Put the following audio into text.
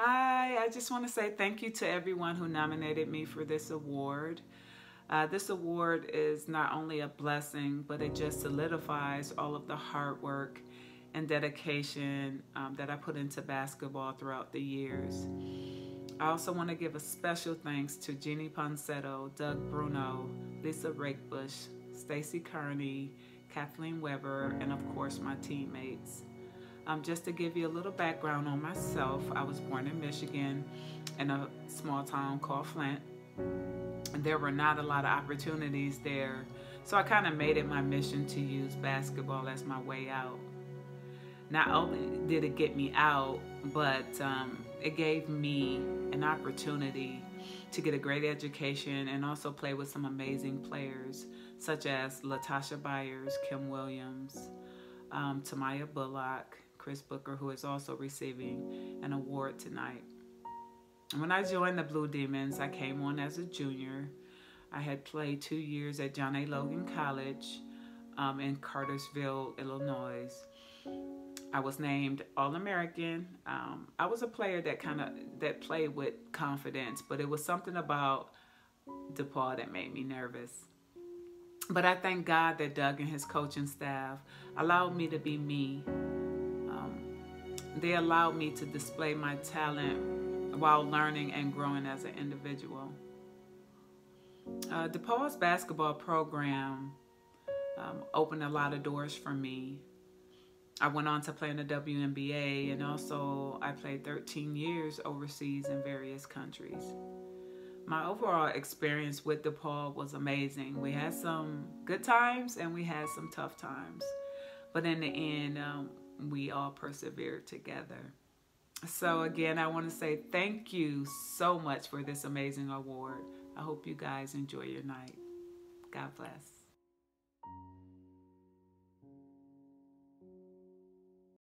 Hi, I just want to say thank you to everyone who nominated me for this award. Uh, this award is not only a blessing, but it just solidifies all of the hard work and dedication um, that I put into basketball throughout the years. I also want to give a special thanks to Jeannie Ponsetto, Doug Bruno, Lisa Ryckbosch, Stacy Kearney, Kathleen Weber, and of course my teammates. Um, just to give you a little background on myself, I was born in Michigan in a small town called Flint. And there were not a lot of opportunities there. So I kind of made it my mission to use basketball as my way out. Not only did it get me out, but um, it gave me an opportunity to get a great education and also play with some amazing players such as Latasha Byears, Kim Williams, um, Tamaya Bullock, Chris Booker, who is also receiving an award tonight. When I joined the Blue Demons, I came on as a junior. I had played two years at John A. Logan College um, in Cartersville, Illinois. I was named All-American. Um, I was a player that kind of that played with confidence, but it was something about DePaul that made me nervous. But I thank God that Doug and his coaching staff allowed me to be me. They allowed me to display my talent while learning and growing as an individual. Uh, DePaul's basketball program um, opened a lot of doors for me. I went on to play in the WNBA and also I played 13 years overseas in various countries my overall experience with DePaul was amazing. We had some good times and we had some tough times. But in the end, um, we all persevered together. So again, I want to say thank you so much for this amazing award. I hope you guys enjoy your night. God bless.